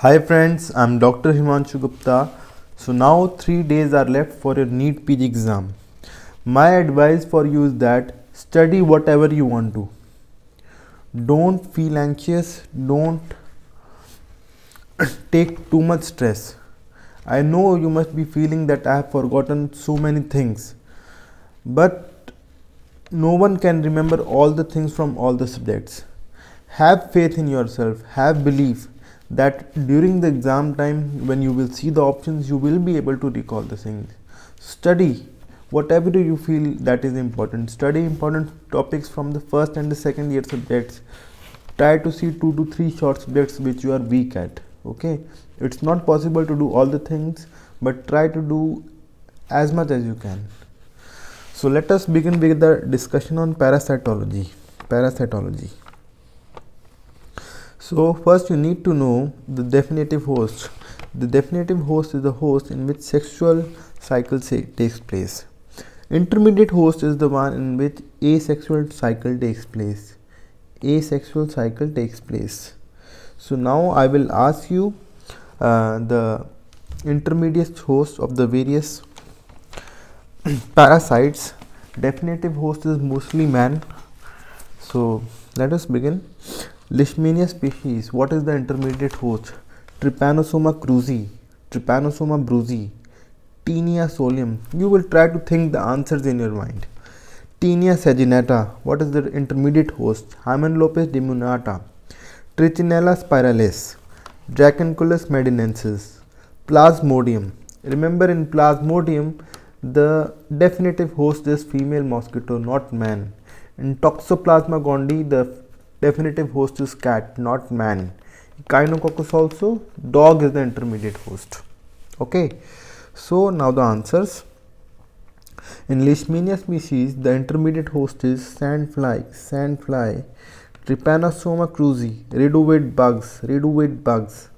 Hi friends, I'm Dr. Himanshu Gupta. So now 3 days are left for your NEET PG exam. My advice for you is that study whatever you want to. Don't feel anxious, don't take too much stress. I know you must be feeling that I have forgotten so many things. But no one can remember all the things from all the subjects. Have faith in yourself, have belief that during the exam time when you will see the options you will be able to recall the things. Study. Whatever you feel that is important. Study important topics from the first and the second year subjects. Try to see two to three short subjects which you are weak at. Okay? It's not possible to do all the things but try to do as much as you can. So let us begin with the discussion on parasitology. Parasitology so first you need to know the definitive host. The definitive host is the host in which sexual cycle takes place. Intermediate host is the one in which asexual cycle takes place. Asexual cycle takes place. So now I will ask you uh, the intermediate host of the various parasites. Definitive host is mostly man. So let us begin. Leishmania species, what is the intermediate host? Trypanosoma cruzi, Trypanosoma brucei, Taenia solium. You will try to think the answers in your mind. Taenia saginata, what is the intermediate host? Hymenolepis diminuta, Trichinella spiralis, Dracunculus medinensis, Plasmodium. Remember in Plasmodium, the definitive host is female mosquito, not man. In Toxoplasma gondii, the definitive host is cat not man. Echinococcus also dog is the intermediate host. Okay? So now the answers. In leishmania species the intermediate host is sandfly sandfly. Trypanosoma cruzi reduviid bugs reduviid bugs.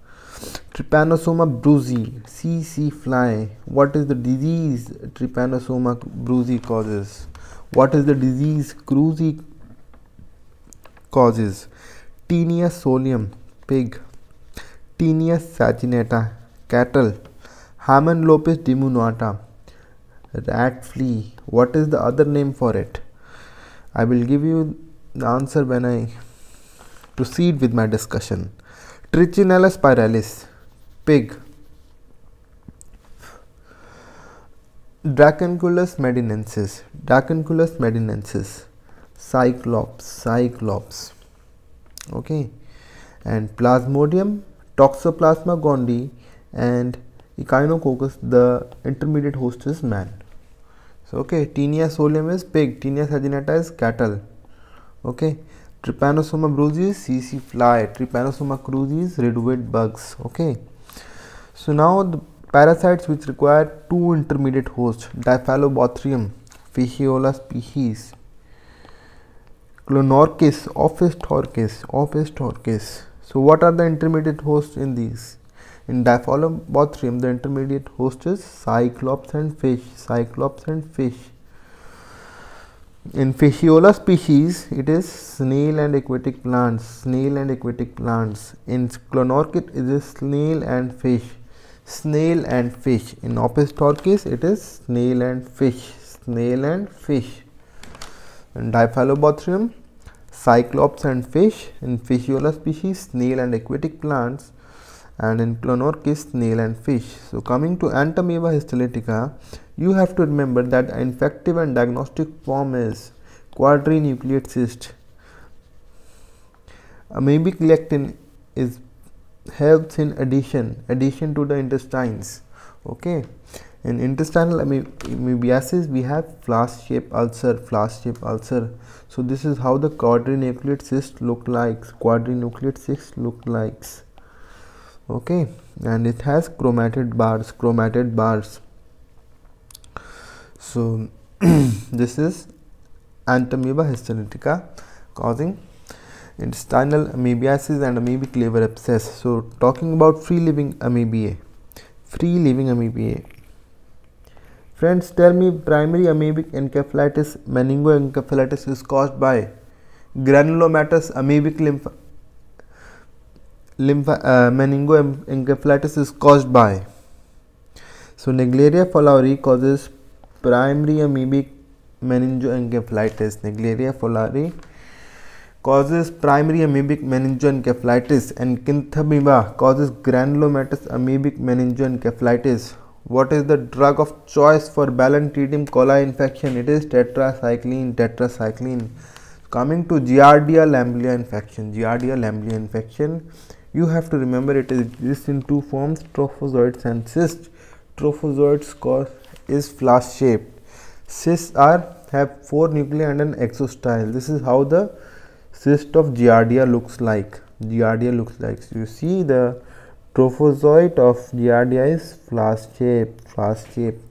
Trypanosoma brucei tsetse fly. What is the disease trypanosoma brucei causes? What is the disease cruzi Causes Taenia solium pig, Taenia saginata cattle, Hymenolepis diminuta rat flea. What is the other name for it? I will give you the answer when I proceed with my discussion. Trichinella spiralis pig. Dracunculus medinensis, Dracunculus medinensis cyclops cyclops. Okay. And plasmodium toxoplasma gondii and echinococcus the intermediate host is man. So okay. Taenia solium is pig. Taenia saginata is cattle. Okay. Trypanosoma brucei is tsetse fly. Trypanosoma cruzi is reduviid bugs. Okay. So now the parasites which require two intermediate hosts diphyllobothrium fasciola species Clonorchis, Opisthorchis, Opisthorchis. So what are the intermediate hosts in these? In Diphyllobothrium, the intermediate host is Cyclops and fish, Cyclops and fish. In Fasciola species, it is snail and aquatic plants, snail and aquatic plants. In Clonorchis, it is snail and fish, snail and fish. In Opisthorchis, it is snail and fish, snail and fish. In Diphyllobothrium, cyclops and fish in Fasciola species snail and aquatic plants and in Clonorchis snail and fish. So coming to Entamoeba histolytica you have to remember that infective and diagnostic form is quadrinucleate cyst. Amoebic lectin is helps in addition addition to the intestines okay in intestinal amoebiasis we have flask shaped ulcer flask shaped ulcer. So this is how the quadrinucleate cyst look like quadrinucleate cyst look like okay? And it has chromatoid bars chromatoid bars. So this is Entamoeba histolytica causing intestinal amoebiasis and amoebic liver abscess. So talking about free living amoebae free living amoebae friends tell me primary amoebic encephalitis meningoencephalitis is cause by granulomatous amoebic lymph lymph meningoencephalitis is cause by so Naegleria fowleri causes primary amoebic meningoencephalitis Naegleria fowleri causes primary amoebic meningoencephalitis and Acanthamoeba causes granulomatous amoebic meningoencephalitis what is the drug of choice for Balantidium coli infection? It is tetracycline tetracycline. Coming to giardia lamblia infection giardia lamblia infection you have to remember it exists in two forms trophozoites and cysts. Trophozoites is flask shaped cysts are have four nuclei and an axostyle. This is how the cyst of giardia looks like. Giardia looks like. So you see the trophozoite of giardia is flask shaped flask shaped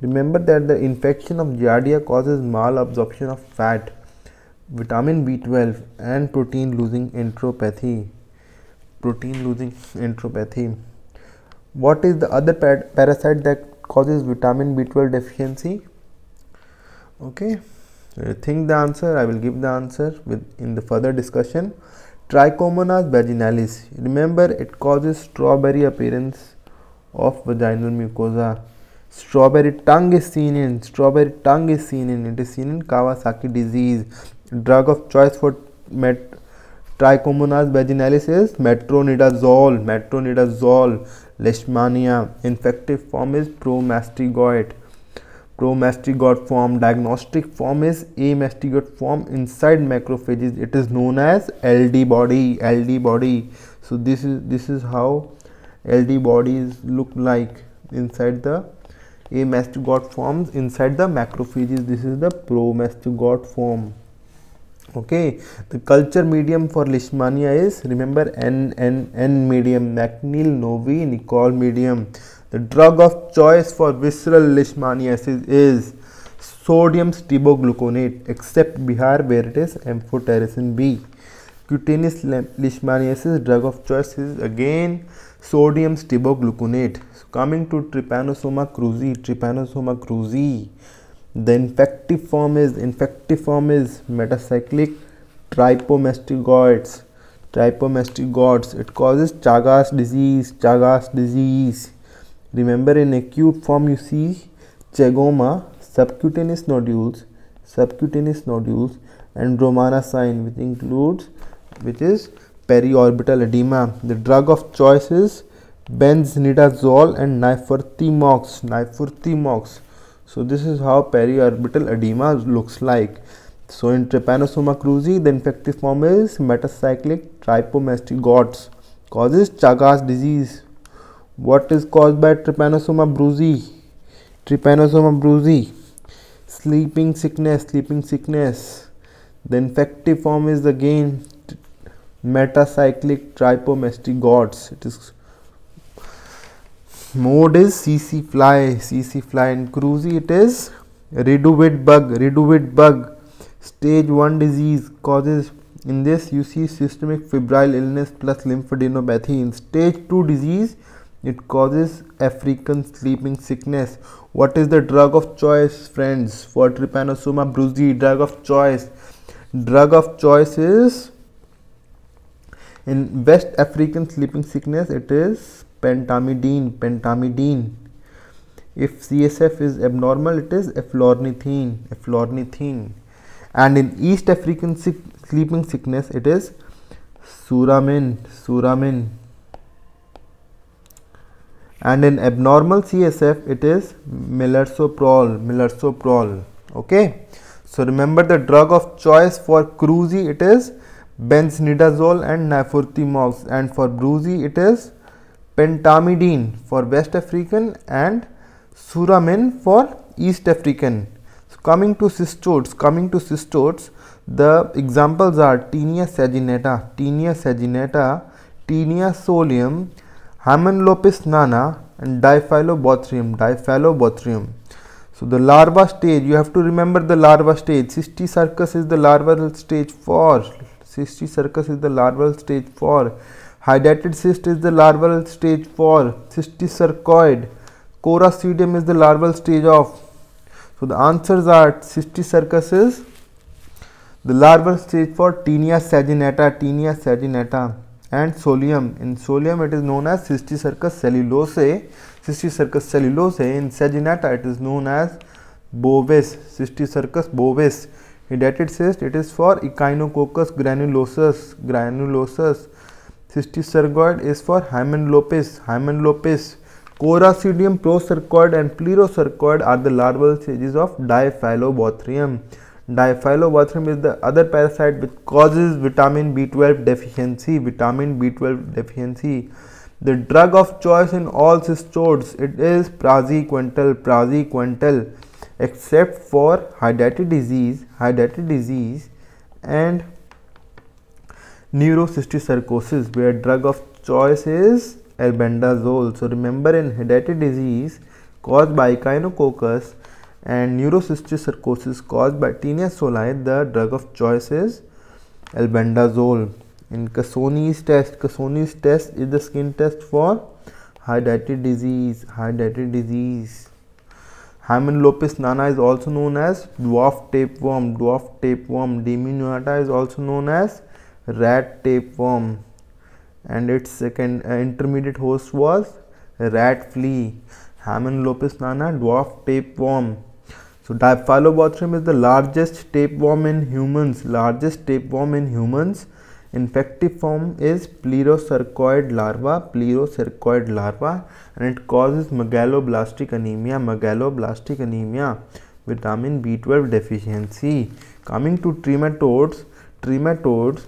remember that the infection of giardia causes malabsorption of fat vitamin B12 and protein losing enteropathy protein losing enteropathy what is the other parasite that causes vitamin B12 deficiency? Okay. Think the answer I will give the answer with in the further discussion trichomonas vaginalis remember it causes strawberry appearance of vaginal mucosa strawberry tongue is seen in strawberry tongue is seen in it is seen in Kawasaki disease drug of choice for met trichomonas vaginalis is metronidazole metronidazole leishmania infective form is promastigote promastigoid form diagnostic form is amastigoid form inside macrophages. It is known as ld body ld body. So this is this is how ld bodies look like inside the amastigoid forms inside the macrophages. This is the promastigoid form. Okay. The culture medium for leishmania is remember n n n medium MacNeal Novy Nicolle medium the drug of choice for visceral leishmaniasis is sodium stibogluconate except bihar where it is amphotericin b. Cutaneous leishmaniasis drug of choice is again sodium stibogluconate so coming to trypanosoma cruzi trypanosoma cruzi the infective form is infective form is metacyclic trypomastigotes. Trypomastigotes it causes chagas disease chagas disease remember in acute form you see chagoma, subcutaneous nodules subcutaneous nodules and romana sign which includes which is periorbital edema the drug of choice is benznidazole and nifurtimox nifurtimox so this is how periorbital edema looks like. So in Trypanosoma cruzi, the infective form is metacyclic trypomastigotes, causes Chagas disease. What is caused by Trypanosoma brucei? Trypanosoma brucei, sleeping sickness, sleeping sickness. The infective form is again metacyclic trypomastigotes. It is mode is tsetse fly, tsetse fly and cruzi it is reduviid bug, reduviid bug. Stage 1 disease causes in this you see systemic febrile illness plus lymphadenopathy. In stage 2 disease it causes African sleeping sickness. What is the drug of choice friends for Trypanosoma brucei? Drug of choice. Drug of choice is in West African sleeping sickness it is pentamidine pentamidine if csf is abnormal it is eflornithine eflornithine and in east african sleeping sickness it is suramin suramin and in abnormal csf it is melarsoprol melarsoprol okay? So remember the drug of choice for cruzi it is benznidazole and nifurtimox and for brucei it is pentamidine for West African and suramin for East African. So, coming to cestodes, coming to cestodes, the examples are Taenia saginata, Taenia saginata, Taenia solium, Hymenolepis nana and Diphyllobothrium, Diphyllobothrium. So, the larva stage, you have to remember the larva stage, Cysticercus is the larval stage 4, Cysticercus is the larval stage 4 Hydatid cyst is the larval stage for cysticercoid. Coracidium is the larval stage of. So the answers are cysticercus is the larval stage for Taenia saginata, Taenia saginata and solium. In solium, it is known as Cysticercus cellulosae. Cysticercus cellulosae. In Saginata, it is known as bovis. Cysticercus bovis. Hydatid cyst, it is for Echinococcus granulosus. Granulosus. Cysticercoid is for Hymenolepis. Hymenolepis. Coracidium procercoid and Plerocercoid are the larval stages of Diphyllobothrium. Diphyllobothrium is the other parasite which causes vitamin B12 deficiency. Vitamin B12 deficiency. The drug of choice in all cestodes it is praziquantel. Praziquantel, except for hydatid disease, hydatid disease, and neurocysticercosis, where drug of choice is albendazole. So remember, in hydatid disease caused by echinococcus and neurocysticercosis caused by Taenia soli, the drug of choice is albendazole. In Casoni's test, Casoni's test is the skin test for hydatid disease, hydatid disease. Hymenolepis nana is also known as dwarf tapeworm, dwarf tapeworm. Diminuta is also known as rat tapeworm and its second uh, intermediate host was rat flea. Hymenolepis nana dwarf tapeworm so Diphyllobothrium is the largest tapeworm in humans, largest tapeworm in humans. Infective form is plerocercoid larva, plerocercoid larva and it causes megaloblastic anemia, megaloblastic anemia, vitamin B12 deficiency. Coming to trematodes, trematodes,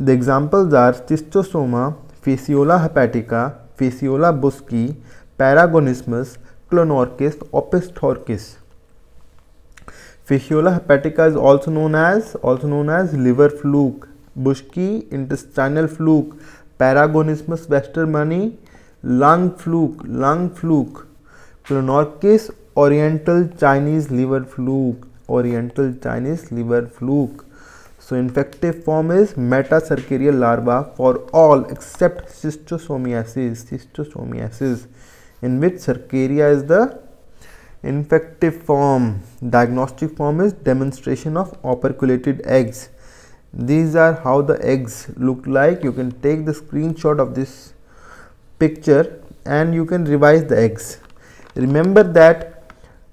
the examples are Schistosoma, Fasciola hepatica, Fasciola buski, Paragonimus, Clonorchis opisthorchis. Phaseola hepatica is also known as also known as liver fluke, Buschke intestinal fluke, Paragonismus westermanni lung fluke, lung fluke, Clonorchis oriental Chinese liver fluke, oriental Chinese liver fluke. So infective form is metacercarial larva for all except schistosomiasis, schistosomiasis in which Cercaria is the infective form. Diagnostic form is demonstration of operculated eggs. These are how the eggs look like. You can take the screenshot of this picture and you can revise the eggs. Remember that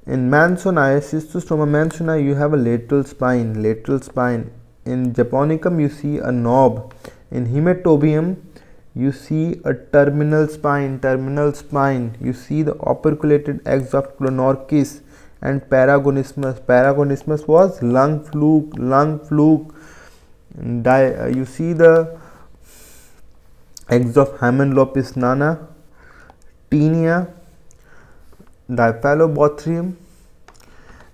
in Mansonia, Schistosoma mansonia, you have a lateral spine, lateral spine. In Japonicum, you see a knob. In Hematobium, you see a terminal spine terminal spine. You see the operculated eggs of clonorchis and paragonimus. Paragonimus was lung fluke lung fluke. Uh, you see the eggs of Hymenolepis nana Taenia Diphyllobothrium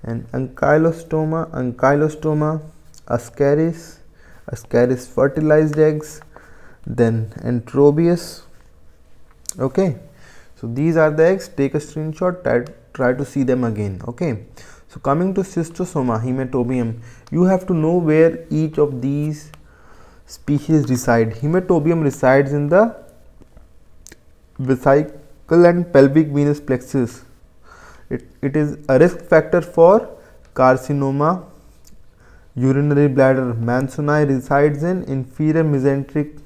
and ankylostoma ankylostoma ascaris ascaris fertilized eggs then enterobius okay. So these are the eggs. Take a screenshot. Try, try to see them again. Okay. So coming to schistosoma hematobium. You have to know where each of these species reside. Hematobium resides in the vesicle and pelvic venous plexus. It, it is a risk factor for carcinoma. Urinary bladder. Mansonia resides in inferior mesenteric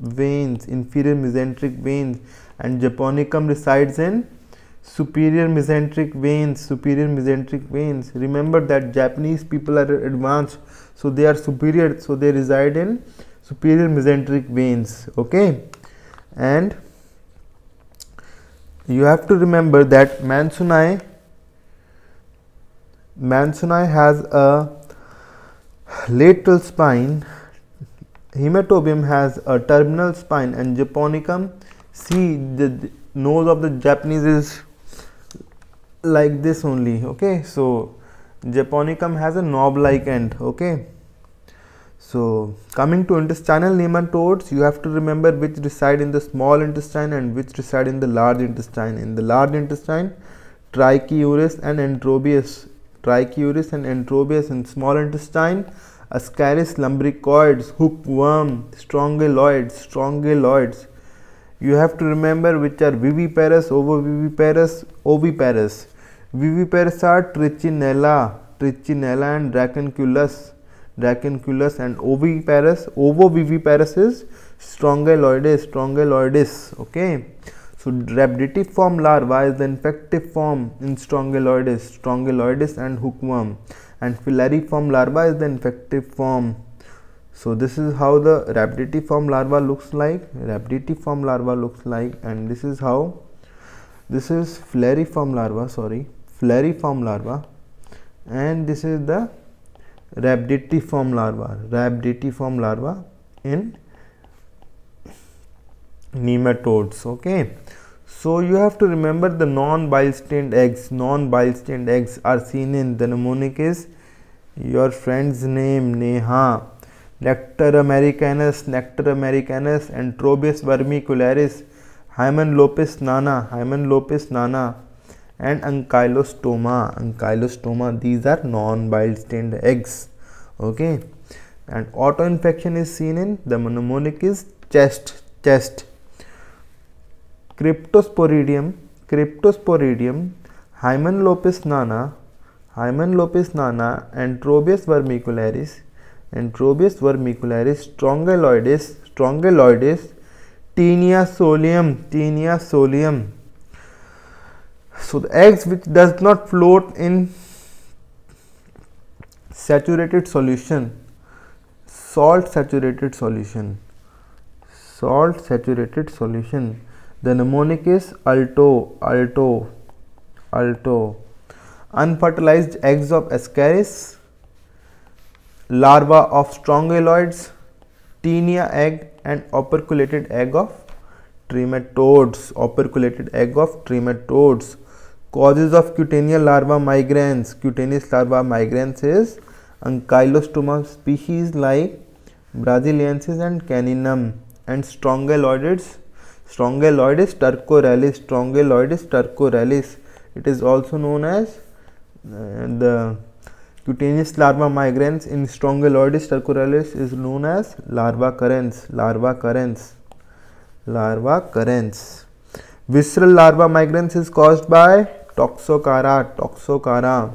veins, inferior mesenteric veins, and Japonicum resides in superior mesenteric veins, superior mesenteric veins. Remember that Japanese people are advanced, so they are superior, so they reside in superior mesenteric veins. Okay, and you have to remember that Mansunai Mansunai has a lateral spine Hematobium has a terminal spine and Japonicum, see the nose of the Japanese is like this only, okay. So, Japonicum has a knob like end, okay. So, coming to intestinal nematodes, you have to remember which reside in the small intestine and which reside in the large intestine. In the large intestine, Trichuris and Enterobius, Trichuris and Enterobius in small intestine, Ascaris lumbricoides, hookworm, strongyloids, strongyloids. You have to remember which are viviparous, ovoviviparous, oviparous. Viviparous are Trichinella, Trichinella and Dracunculus. Dracunculus and oviparous. Ovoviviparous is Strongyloides, Strongyloides. Okay. So rhabditiform larva is the infective form in Strongyloides, Strongyloides and hookworm and filariform larva is the infective form. So this is how the rhabditiform larva looks like, rhabditiform larva looks like and this is how, this is filariform larva, sorry, filariform larva and this is the rhabditiform larva, rhabditiform larva in nematodes, okay. So you have to remember the non-bile stained eggs. Non-bile stained eggs are seen in the mnemonic is your friend's name Neha, Necator americanus, Necator americanus, Enterobius vermicularis, Hymenolepis nana, Hymenolepis nana, and Ankylostoma. Ankylostoma. These are non-bile stained eggs. Okay, and auto-infection is seen in the mnemonic is chest, chest Cryptosporidium, Cryptosporidium, Hymenolepis nana, Hymenolepis nana, and vermicularis, and vermicularis, Strongyloides, Strongyloides, taenia solium, taenia solium. So the eggs which does not float in saturated solution, salt saturated solution, salt saturated solution the mnemonic is alto, alto, alto. Unfertilized eggs of ascaris, larva of strongyloids, taenia egg and operculated egg of trematodes, operculated egg of trematodes. Causes of cutaneous larva migrans, cutaneous larva migrans is ankylostoma species like brasiliensis and caninum and strongyloides Strongyloides stercoralis, Strongyloides stercoralis. It is also known as uh, the cutaneous larva migrans in Strongyloides stercoralis is known as larva currens, larva currens, larva currens. Visceral larva migrans is caused by Toxocara, Toxocara.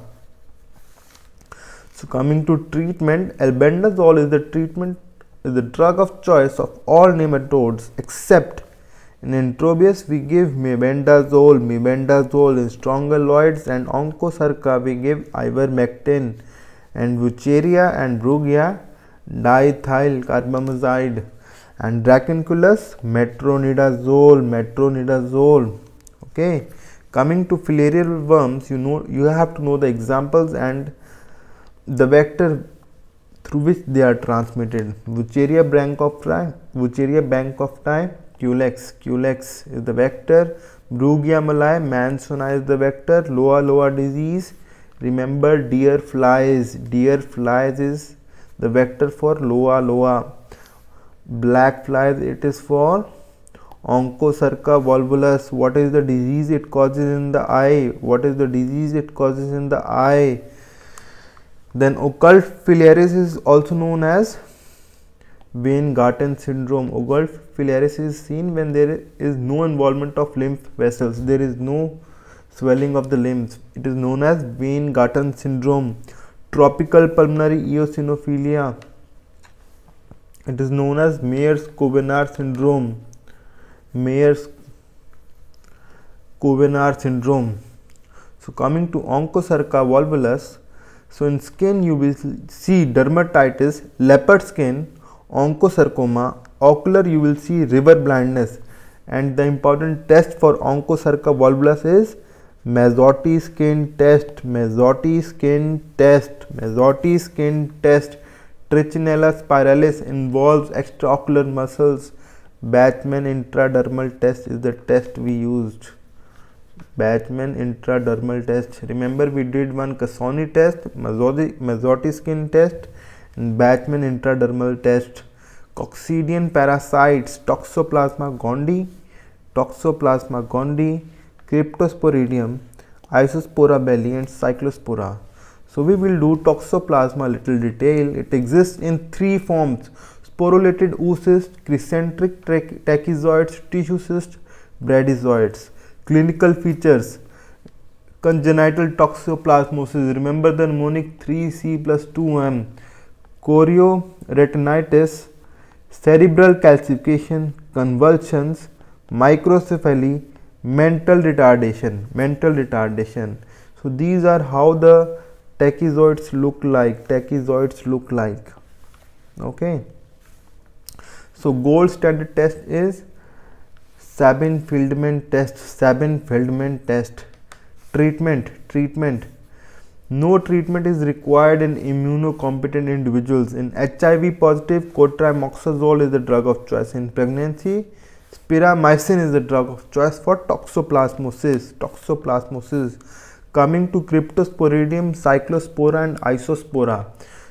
So coming to treatment, albendazole is the treatment is the drug of choice of all nematodes except in Enterobius, we give mebendazole, mebendazole in strongyloids and onchocerca we give ivermectin. And Wuchereria and Brugia diethyl carbamazine. And Dracunculus metronidazole, metronidazole. Okay, coming to filarial worms, you know you have to know the examples and the vector through which they are transmitted. Wuchereria bancrofti, Wuchereria bancrofti Culex. Culex is the vector. Brugia malayi, Mansoni is the vector. Loa Loa disease. Remember deer flies. Deer flies is the vector for Loa Loa. Black flies it is for Onchocerca volvulus. What is the disease it causes in the eye? What is the disease it causes in the eye? Then occult filariasis is also known as Weingarten syndrome. Occult filariasis is seen when there is no involvement of lymph vessels. There is no swelling of the limbs. It is known as Weingarten syndrome. Tropical pulmonary eosinophilia. It is known as Meyers-Kouwenaar syndrome. Meyers-Kouwenaar syndrome. So coming to Onchocerca volvulus. So in skin you will see dermatitis, leopard skin, onchocercoma, ocular you will see river blindness and the important test for onchocerca volvulus is Mazzotti skin test, Mazzotti skin test, Mazzotti skin test. Trichinella spiralis involves extraocular muscles. Bachman intradermal test is the test we used. Bachman intradermal test. Remember we did one Casoni test, Mazzotti skin test and Bachman intradermal test. Coccidian parasites, Toxoplasma gondii, Toxoplasma gondii, Cryptosporidium, Isospora belli and Cyclospora. So we will do Toxoplasma little detail. It exists in three forms. Sporulated oocyst, crescentric tachyzoids, tissue cyst, bradyzoids. Clinical features congenital toxoplasmosis. Remember the mnemonic 3C plus 2M chorioretinitis, cerebral calcification, convulsions, microcephaly, mental retardation, mental retardation. So these are how the tachyzoids look like, tachyzoids look like. Okay. So gold standard test is Sabin-Feldman test, Sabin-Feldman test. Treatment, treatment. No treatment is required in immunocompetent individuals. In HIV positive, cotrimoxazole is the drug of choice. In pregnancy, Spiramycin is the drug of choice for toxoplasmosis. Toxoplasmosis. Coming to Cryptosporidium, Cyclospora and Isospora.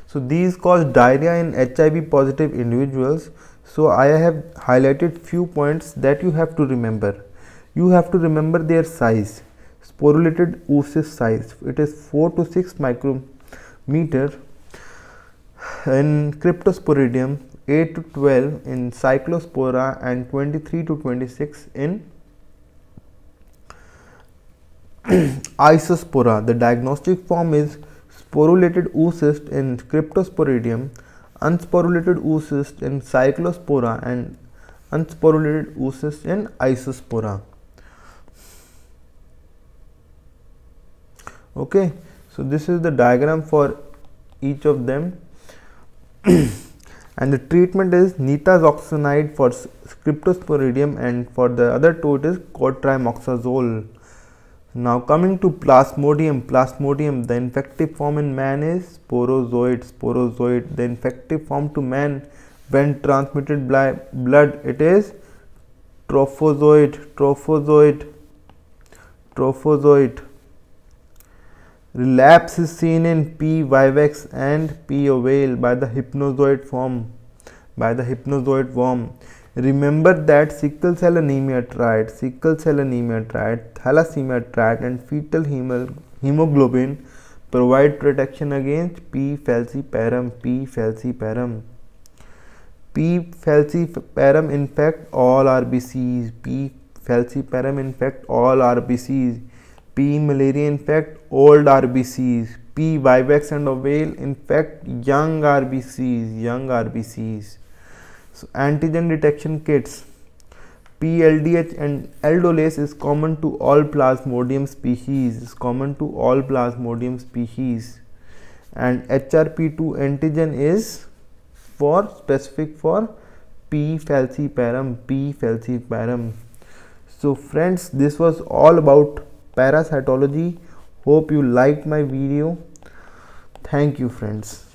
So these cause diarrhea in HIV positive individuals. So I have highlighted few points that you have to remember. You have to remember their size. Sporulated oocyst size. It is 4 to 6 micrometer. In Cryptosporidium, 8 to 12 in Cyclospora and 23 to 26 in Isospora. The diagnostic form is sporulated oocyst in Cryptosporidium, unsporulated oocyst in Cyclospora and unsporulated oocyst in Isospora. Okay, so this is the diagram for each of them. and the treatment is nitazoxanide for cryptosporidium and for the other two it is cotrimoxazole. Now coming to plasmodium, plasmodium the infective form in man is sporozoite, sporozoite. The infective form to man when transmitted by blood it is trophozoite, trophozoite, trophozoite. Relapse is seen in P. vivax and P. ovale by the hypnozoite form. By the hypnozoite form. Remember that sickle cell anemia triad, sickle cell anemia triad, thalassemia triad, and fetal hemoglobin provide protection against P. falciparum, P. falciparum. P. falciparum infect all RBCs, P. falciparum infect all RBCs. P. malaria infect old RBCs. P. vivax and ovale infect young RBCs, young RBCs. So antigen detection kits. PLDH and aldolase is common to all Plasmodium species. Is common to all Plasmodium species. And HRP2 antigen is for specific for P. falciparum, P. falciparum. So friends, this was all about parasitology. Hope you liked my video. Thank you friends